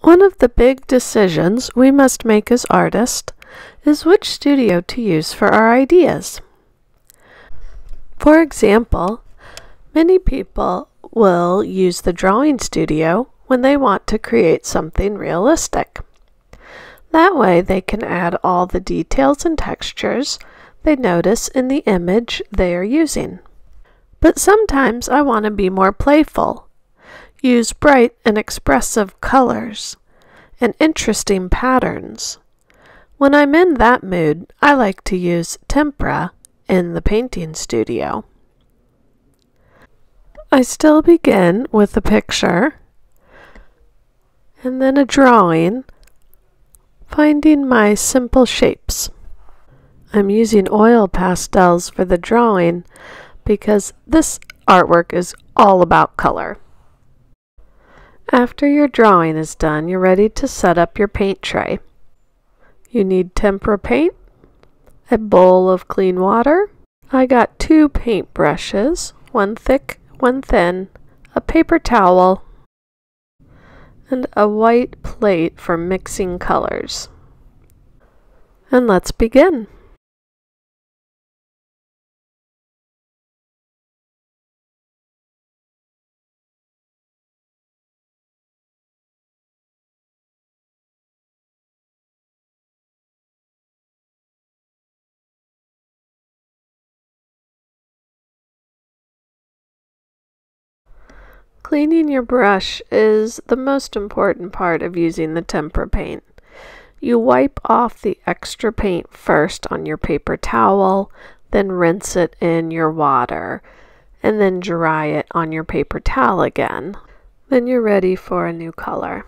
One of the big decisions we must make as artists is which studio to use for our ideas. For example, many people will use the drawing studio when they want to create something realistic. That way they can add all the details and textures they notice in the image they are using. But sometimes I want to be more playful, use bright and expressive colors, and interesting patterns. When I'm in that mood, I like to use tempera in the painting studio. I still begin with a picture and then a drawing, finding my simple shapes. I'm using oil pastels for the drawing because this artwork is all about color. After your drawing is done, you're ready to set up your paint tray. You need tempera paint, a bowl of clean water. I got two paint brushes, one thick, one thin, a paper towel, and a white plate for mixing colors. And let's begin. Cleaning your brush is the most important part of using the tempera paint. You wipe off the extra paint first on your paper towel, then rinse it in your water, and then dry it on your paper towel again. Then you're ready for a new color.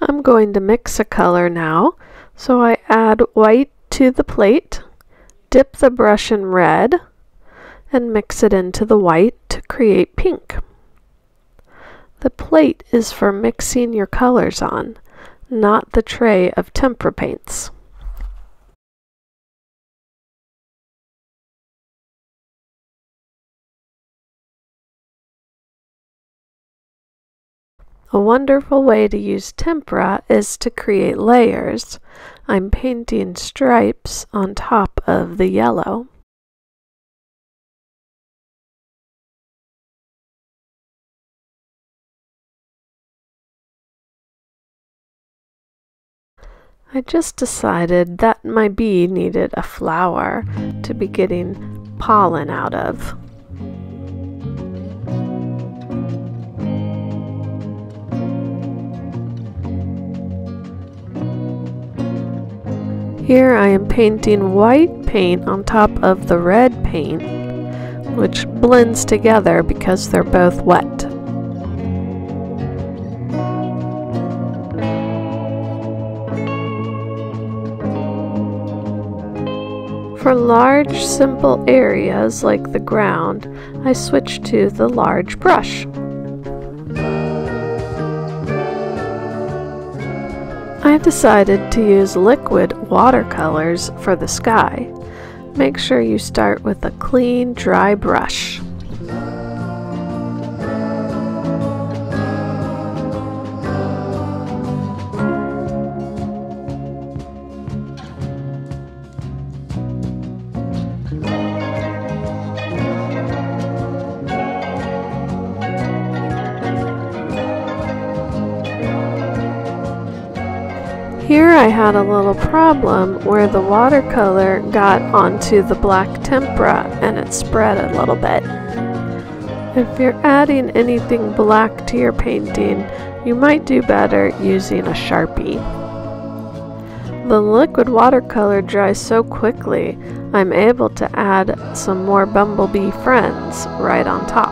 I'm going to mix a color now, so I add white to the plate, dip the brush in red, and mix it into the white to create pink. The plate is for mixing your colors on, not the tray of tempera paints. A wonderful way to use tempera is to create layers. I'm painting stripes on top of the yellow. I just decided that my bee needed a flower to be getting pollen out of. Here I am painting white paint on top of the red paint, which blends together because they're both wet. For large, simple areas like the ground, I switch to the large brush. I've decided to use liquid watercolors for the sky. Make sure you start with a clean, dry brush. I had a little problem where the watercolor got onto the black tempera and it spread a little bit. If you're adding anything black to your painting, you might do better using a Sharpie. The liquid watercolor dries so quickly, I'm able to add some more bumblebee friends right on top.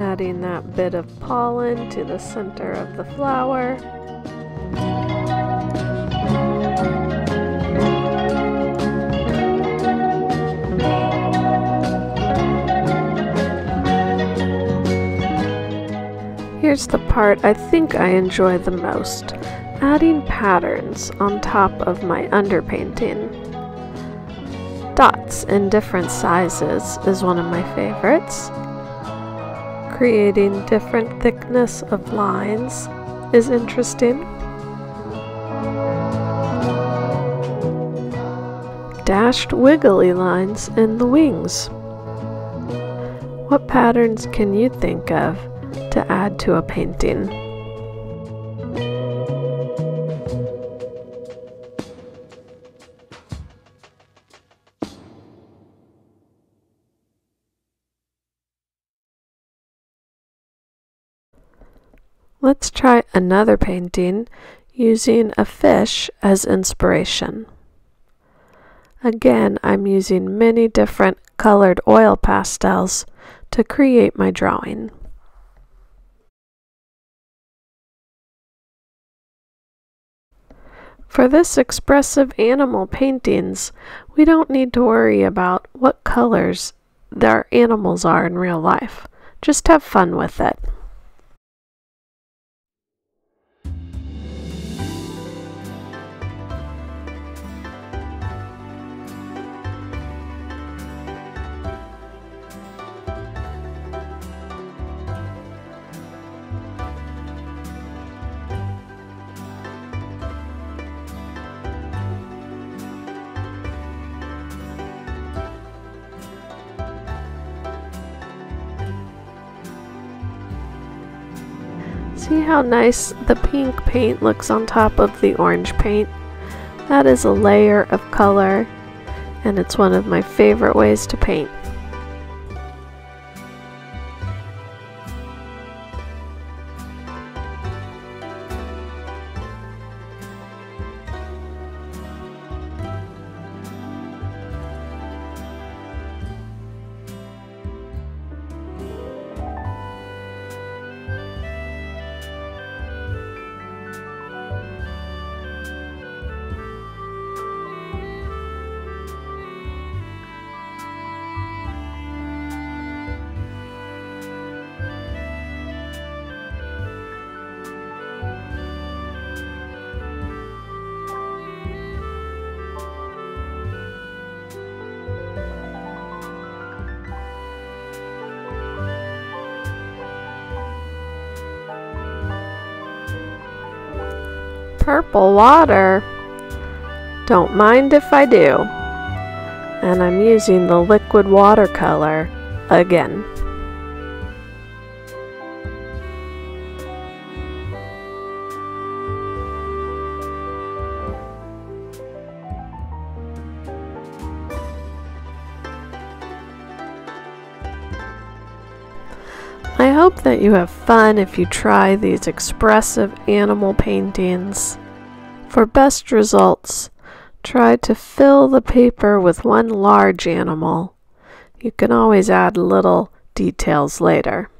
Adding that bit of pollen to the center of the flower. Here's the part I think I enjoy the most, adding patterns on top of my underpainting. Dots in different sizes is one of my favorites. Creating different thickness of lines is interesting. Dashed wiggly lines in the wings. What patterns can you think of to add to a painting? Let's try another painting using a fish as inspiration. Again, I'm using many different colored oil pastels to create my drawing. For this expressive animal paintings, we don't need to worry about what colors their animals are in real life. Just have fun with it. See how nice the pink paint looks on top of the orange paint? That is a layer of color and it's one of my favorite ways to paint. Purple water. Don't mind if I do. And I'm using the liquid watercolor again. Hope that you have fun if you try these expressive animal paintings. For best results, try to fill the paper with one large animal. You can always add little details later.